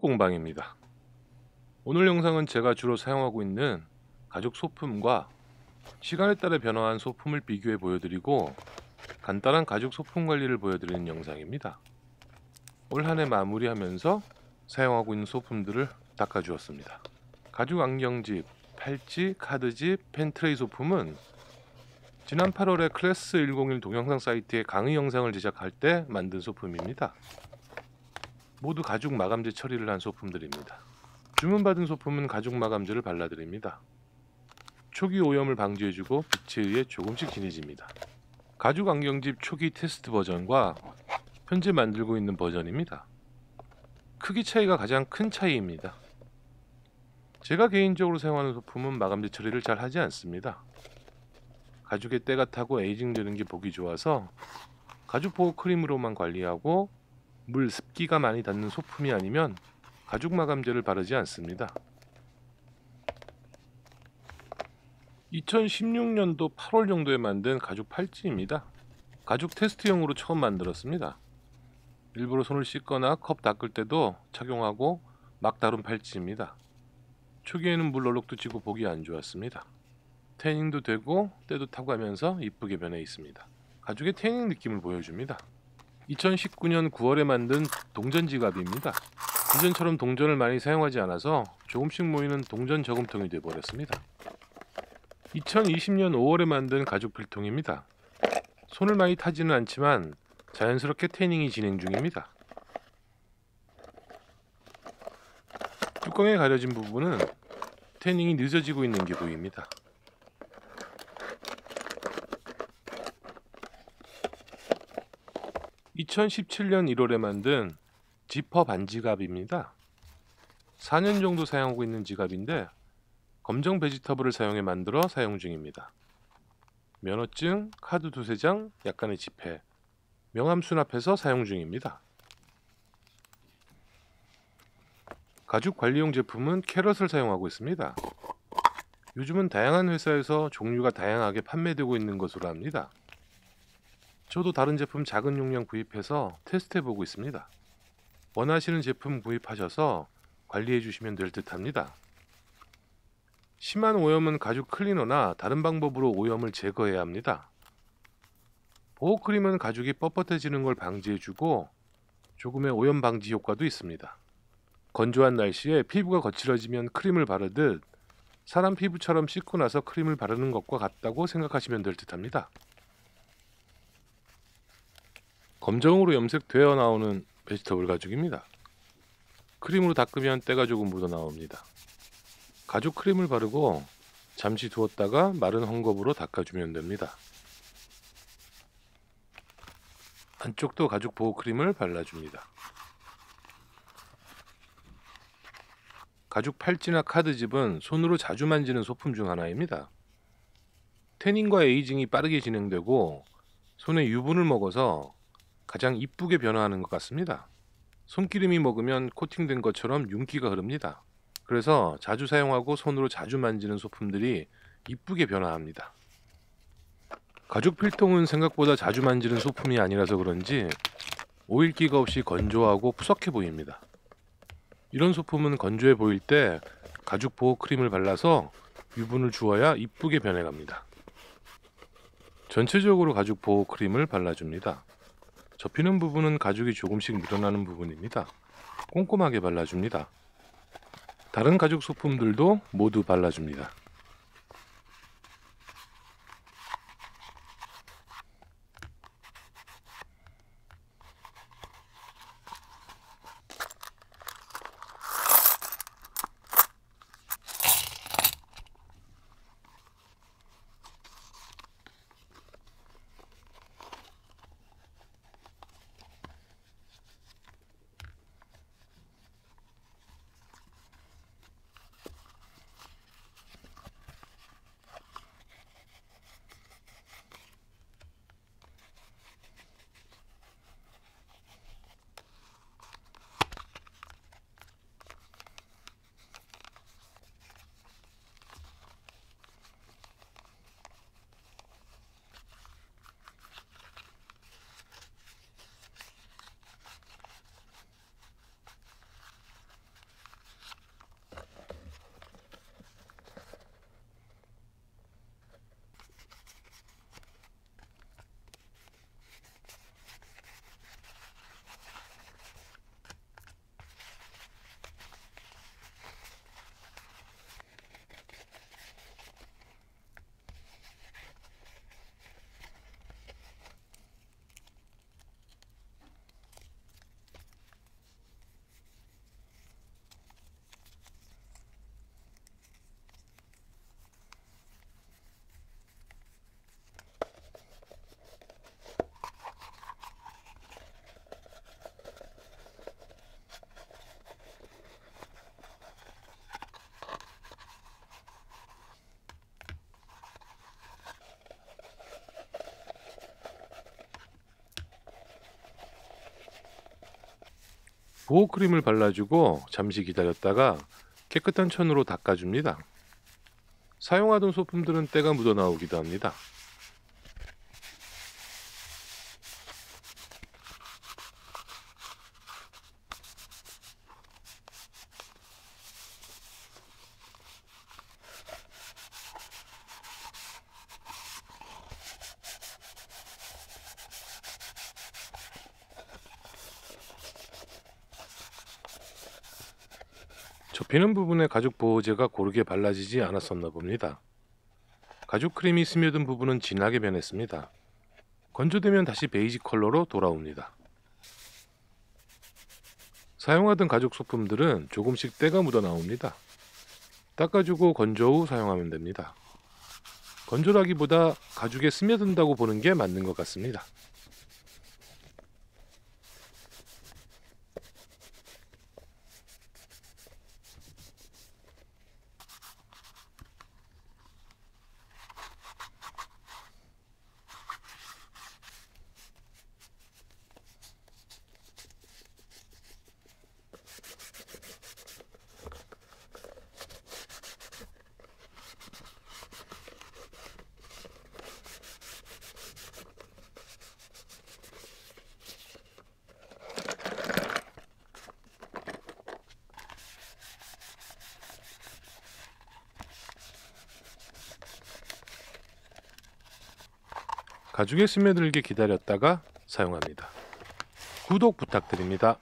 공방입니다. 오늘 영상은 제가 주로 사용하고 있는 가죽 소품과 시간에 따라 변화한 소품을 비교해 보여드리고 간단한 가죽 소품 관리를 보여드리는 영상입니다. 올 한 해 마무리하면서 사용하고 있는 소품들을 닦아주었습니다. 가죽 안경집, 팔찌, 카드집, 펜트레이 소품은 지난 8월에 클래스 101 동영상 사이트에 강의 영상을 제작할 때 만든 소품입니다. 모두 가죽 마감재 처리를 한 소품들입니다. 주문받은 소품은 가죽 마감재를 발라드립니다. 초기 오염을 방지해주고 빛에 의해 조금씩 진해집니다. 가죽 안경집 초기 테스트 버전과 현재 만들고 있는 버전입니다. 크기 차이가 가장 큰 차이입니다. 제가 개인적으로 사용하는 소품은 마감재 처리를 잘 하지 않습니다. 가죽의 때가 타고 에이징 되는 게 보기 좋아서 가죽 보호 크림으로만 관리하고 물 습기가 많이 닿는 소품이 아니면 가죽 마감재를 바르지 않습니다. 2016년도 8월 정도에 만든 가죽 팔찌입니다. 가죽 테스트용으로 처음 만들었습니다. 일부러 손을 씻거나 컵 닦을 때도 착용하고 막 다룬 팔찌입니다. 초기에는 물 얼룩도 지고 보기 안 좋았습니다. 태닝도 되고 때도 타고 하면서 이쁘게 변해 있습니다. 가죽의 태닝 느낌을 보여줍니다. 2019년 9월에 만든 동전 지갑입니다. 이전처럼 동전을 많이 사용하지 않아서 조금씩 모이는 동전 저금통이 되어버렸습니다. 2020년 5월에 만든 가죽 필통입니다. 손을 많이 타지는 않지만 자연스럽게 태닝이 진행 중입니다. 뚜껑에 가려진 부분은 태닝이 늦어지고 있는 게 보입니다. 2017년 1월에 만든 지퍼 반지갑입니다. 4년 정도 사용하고 있는 지갑인데 검정 베지터블을 사용해 만들어 사용 중입니다. 면허증, 카드 두세 장, 약간의 지폐, 명함 수납해서 사용 중입니다. 가죽 관리용 제품은 캐럿을 사용하고 있습니다. 요즘은 다양한 회사에서 종류가 다양하게 판매되고 있는 것으로 합니다. 저도 다른 제품 작은 용량 구입해서 테스트해 보고 있습니다. 원하시는 제품 구입하셔서 관리해 주시면 될 듯 합니다. 심한 오염은 가죽 클리너나 다른 방법으로 오염을 제거해야 합니다. 보호크림은 가죽이 뻣뻣해지는 걸 방지해주고 조금의 오염 방지 효과도 있습니다. 건조한 날씨에 피부가 거칠어지면 크림을 바르듯 사람 피부처럼 씻고 나서 크림을 바르는 것과 같다고 생각하시면 될 듯합니다. 검정으로 염색되어 나오는 베지터블 가죽입니다. 크림으로 닦으면 때가 조금 묻어 나옵니다. 가죽 크림을 바르고 잠시 두었다가 마른 헝겊으로 닦아주면 됩니다. 안쪽도 가죽 보호 크림을 발라줍니다. 가죽 팔찌나 카드집은 손으로 자주 만지는 소품 중 하나입니다. 태닝과 에이징이 빠르게 진행되고 손에 유분을 먹어서 가장 이쁘게 변화하는 것 같습니다. 손기름이 먹으면 코팅된 것처럼 윤기가 흐릅니다. 그래서 자주 사용하고 손으로 자주 만지는 소품들이 이쁘게 변화합니다. 가죽 필통은 생각보다 자주 만지는 소품이 아니라서 그런지 오일기가 없이 건조하고 푸석해 보입니다. 이런 소품은 건조해 보일 때 가죽 보호 크림을 발라서 유분을 주어야 이쁘게 변해갑니다. 전체적으로 가죽 보호 크림을 발라줍니다. 접히는 부분은 가죽이 조금씩 묻어나는 부분입니다. 꼼꼼하게 발라줍니다. 다른 가죽 소품들도 모두 발라줍니다. 보호 크림을 발라주고 잠시 기다렸다가 깨끗한 천으로 닦아줍니다. 사용하던 소품들은 때가 묻어 나오기도 합니다. 접히는 부분에 가죽 보호제가 고르게 발라지지 않았었나 봅니다. 가죽 크림이 스며든 부분은 진하게 변했습니다. 건조되면 다시 베이지 컬러로 돌아옵니다. 사용하던 가죽 소품들은 조금씩 때가 묻어 나옵니다. 닦아주고 건조 후 사용하면 됩니다. 건조라기보다 가죽에 스며든다고 보는 게 맞는 것 같습니다. 가죽에 스며들게 기다렸다가 사용합니다. 구독 부탁드립니다.